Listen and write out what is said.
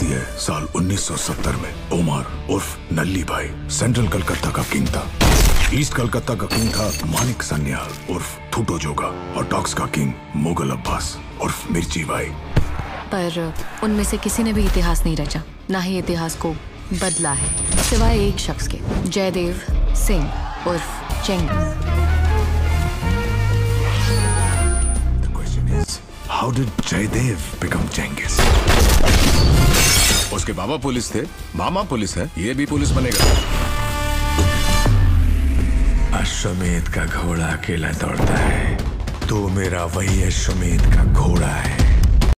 आती है साल 1970 में ओमर उर्फ़ नल्ली भाई सेंट्रल कलकत्ता का किंग था। ईस्ट कलकत्ता का किंग था मानिक सन्याल उर्फ़ थूटो जोगा और डॉक्स का किंग मुगल अब्बास उर्फ़ मिर्ची भाई। पर उनमें से किसी ने भी इतिहास नहीं रचा ना ही इतिहास को बदला है। सिवाय एक शख्स के Jaydev Singh उर्फ़ question how did Jaydev become Genghis? उसके बाबा पुलिस थे, मामा पुलिस है, ये भी पुलिस बनेगा। अश्वमेध का घोड़ा अकेला दौड़ता है। तो मेरा वही अश्वमेध का घोड़ा है।